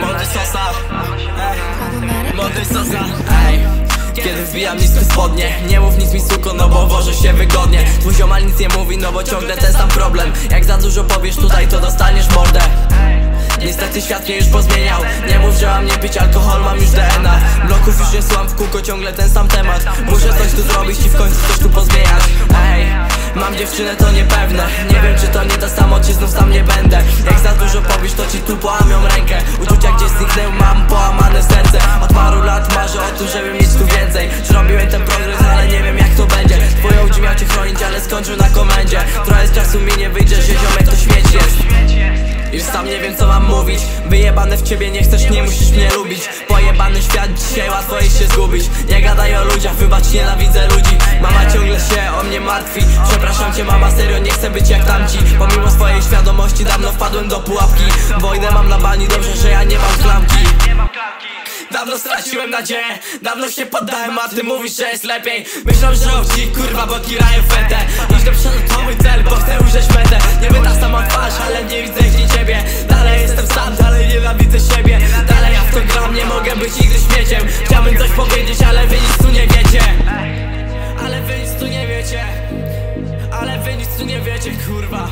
Młody sosa. Młody sosa. Ej kiedy wbijam niskie spodnie Nie mów nic mi suko, no bo wożę się wygodnie. Twój ziomal nic nie mówi, no bo ciągle ten sam problem. Jak za dużo powiesz tutaj, to dostaniesz mordę. Niestety świat mnie już pozmieniał. Nie mów, że mam nie pić alkohol, mam już DNA Bloków już nie słucham w kółko, ciągle ten sam temat. Muszę coś tu zrobić i w końcu coś tu pozmieniać. Ej, mam dziewczynę to niepewne. Nie wiem czy więcej. Zrobiłem ten progres, ale nie wiem jak to będzie. Twoje oczy miał cię chronić, ale skończył na komendzie. Trochę z czasu mi nie wyjdzie, że ziomek to śmieć jest już sam nie wiem co mam mówić. Wyjebane w ciebie nie chcesz, nie musisz mnie lubić. Pojebany świat, dzisiaj łatwo jest się zgubić. Nie gadaj o ludziach, wybacz, nienawidzę ludzi. Mama ciągle się o mnie martwi. Przepraszam cię mama, serio nie chcę być jak tamci. Pomimo swojej świadomości dawno wpadłem do pułapki. Wojnę mam na bani, dobrze, że ja nie mam straciłem nadzieję, dawno się poddałem, a ty mówisz, że jest lepiej. Myślą, że obci kurwa, bo kirają fetę. Idź do przodu, to mój cel, bo chcę ujrzeć metę. Niby ta sama twarz, ale nie widzę gdzie ciebie. Dalej jestem sam, dalej nienawidzę siebie. Dalej ja w to gram, nie mogę być nigdy śmieciem. Chciałbym coś powiedzieć, ale wy nic tu nie wiecie. Ale wy nic tu nie wiecie. Ale wy nic tu nie wiecie, kurwa